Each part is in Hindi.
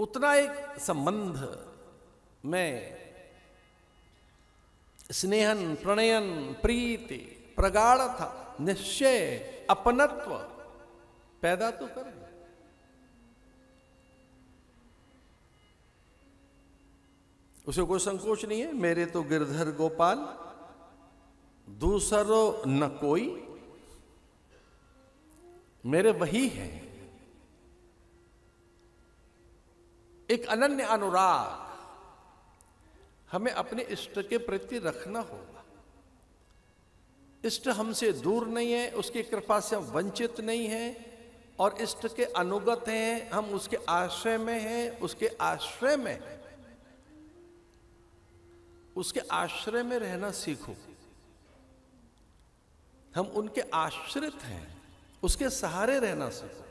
उतना एक संबंध में स्नेहन, प्रणयन, प्रीति प्रगाढ़ निश्चय, अपनत्व पैदा तो करें। उसे कोई संकोच नहीं है, मेरे तो गिरधर गोपाल, दूसरो न कोई, मेरे वही है। एक अनन्य अनुराग। हमें अपने इष्ट के प्रति रखना होगा। इष्ट हमसे दूर नहीं है, उसकी कृपा से हम वंचित नहीं है, और इष्ट के अनुगत हैं, हम उसके आश्रय में हैं, उसके आश्रय में। हैं उसके आश्रय में रहना सीखो। हम उनके आश्रित हैं, उसके सहारे रहना सीखो।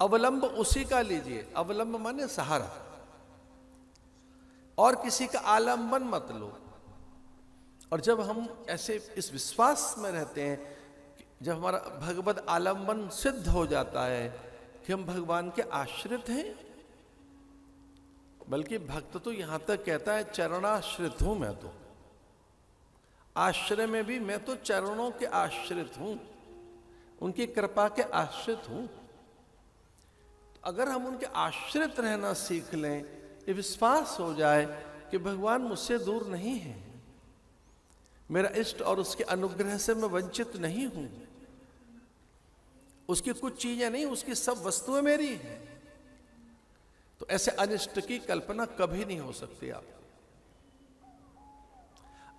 अवलंब उसी का लीजिए। अवलंब माने सहारा। और किसी का आलंबन मत लो। और जब हम ऐसे इस विश्वास में रहते हैं जब हमारा भगवत आलंबन सिद्ध हो जाता है कि हम भगवान के आश्रित हैं, बल्कि भक्त तो यहाँ तक कहता है, चरणाश्रित हूँ मैं तो। आश्रय में भी मैं तो चरणों के आश्रित हूँ, उनकी कृपा के आश्रित हूँ। अगर हम उनके आश्रित रहना सीख लें, ये विश्वास हो जाए कि भगवान मुझसे दूर नहीं है। मेरा इष्ट और उसके अनुग्रह से मैं वंचित नहीं हूँ। उसकी कुछ चीज़ें नहीं, उसकी सब वस्तुएँ मेरी हैं। तो ऐसे अनिष्ट की कल्पना कभी नहीं हो सकती आप।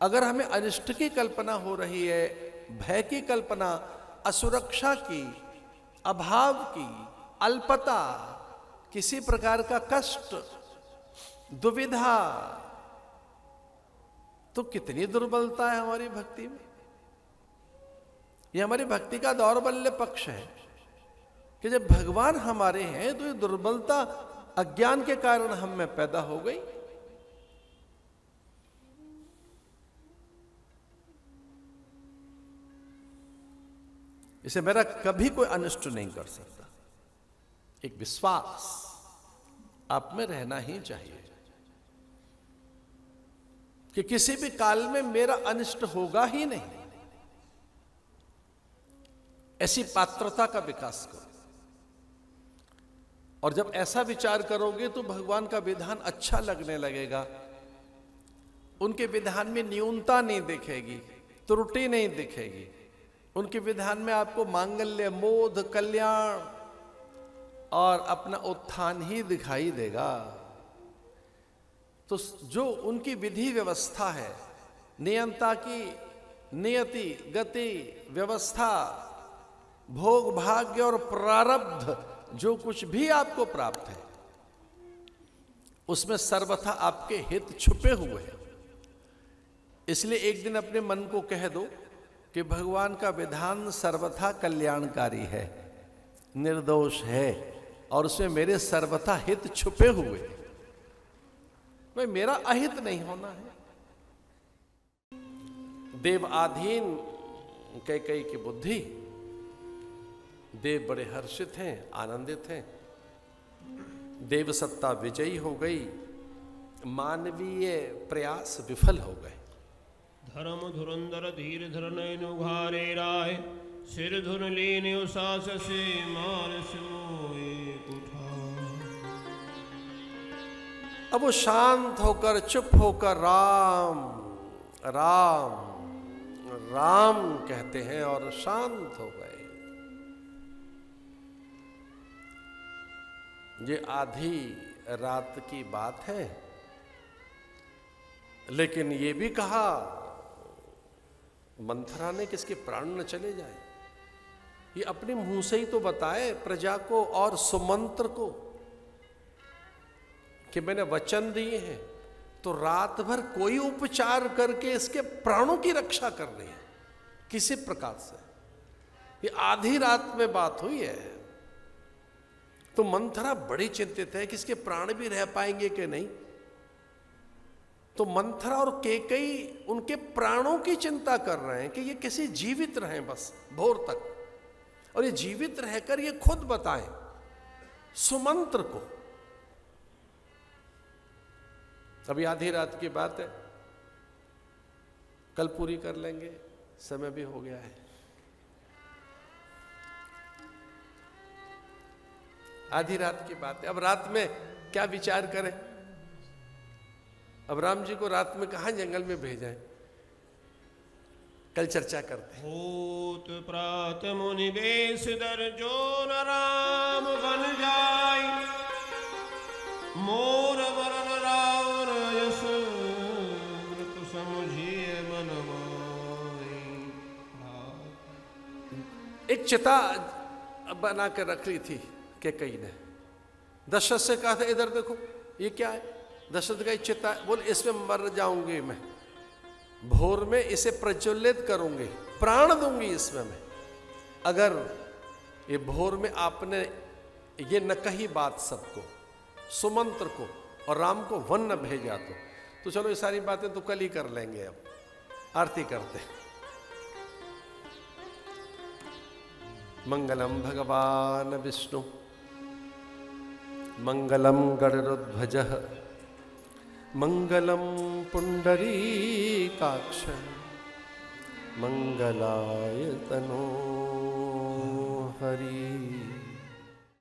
अगर हमें अनिष्ट की कल्पना हो रही है, भय की कल्पना, असुरक्षा की, अभाव की अल्पता, किसी प्रकार का कष्ट, दुविधा तो कितनी दुर्बलता है हमारी भक्ति में? यह हमारी भक्ति का दौर्बल्य पक्ष है कि जब भगवान हमारे हैं तो ये दुर्बलता अज्ञान के कारण हम में पैदा हो गई। इसे मेरा कभी कोई अनिष्ट नहीं कर सकता। एक विश्वास आप में रहना ही चाहिए। कि किसी भी काल में मेरा अनिष्ट होगा ही नहीं। ऐसी पात्रता का विकास करो। और जब ऐसा विचार करोगे तो भगवान का विधान अच्छा लगने लगेगा। उनके विधान में न्यूनता नहीं दिखेगी, त्रुटि नहीं दिखेगी। उनके विधान में आपको मांगल्य मोध कल्याण और अपना उत्थान ही दिखाई देगा। तो जो उनकी विधि व्यवस्था है, नियंता की नियति, गति, व्यवस्था, भोग, भाग्य और प्रारब्ध, जो कुछ भी आपको प्राप्त है, उसमें सर्वथा आपके हित छुपे हुए हैं। इसलिए एक दिन अपने मन को कह दो कि भगवान का विधान सर्वथा कल्याणकारी है। निर्दोष है और उसमें मेरे सर्वथा हित छुपे हुए भाई मेरा अहित नहीं होना है। देव आधीन कई कई की बुद्धि, देव बड़े हर्षित हैं, आनंदित हैं। देव सत्ता विजयी हो गई, मानवीय प्रयास विफल हो गए। धर्म धुरंधर धीर धर नयन उघारे राय। सिर धुन लीन उसास से मानस मोए अब वो शांत होकर, चुप होकर राम राम राम कहते हैं और शांत हो गए। ये आधी रात की बात है, लेकिन ये भी कहा मंथरा ने किसके प्राण न चले जाए? ये अपने मुँह से ही तो बताए, प्रजा को और सुमंत्र को, कि मैंने वचन दिए हैं तो रात भर कोई उपचार करके इसके प्राणों की रक्षा करनी है। किसी प्रकार से। ये आधी रात में बात हुई है। तो मंथरा बड़ी चिंतित है कि इसके प्राण भी रह पाएँगे कि नहीं। तो मंथरा और केकई उनके प्राणों की चिंता कर रहे हैं कि ये किसी जीवित रहें बस, भोर तक। और ये जीवित रहकर ये खुद बताएँ, सुमंत्र को। अभी आधी रात की बात है। कल पूरी कर लेंगे, समय भी हो गया है। आधी रात की बात है। अब रात में क्या विचार करें? अब राम जी को रात में कहा जंगल में भेजें? कल चर्चा करते हैं। भूत प्रात मुनि बेस दर जो न राम बन जाय मोर वरण यस समुझिए मन एक चिता बना कर रख ली थी के कई ने। दशरथ से कहा था इधर देखो ये क्या है? दशरथ का चिता बोल इसमें मर जाऊँगी मैं। भोर में इसे प्रज्वलित करूँगी, प्राण दूँगी इसमें मैं। अगर ये भोर में आपने ये न कही बात सबको, सुमंत्र को और राम को वन न भेजा तो तो चलो ये सारी बातें तो कल ही कर लेंगे अब। आरती करते मंगलम भगवान विष्णु, मंगलम गणरुध्वज मंगलम पुंडरीकाक्ष मंगलाय तनो हरि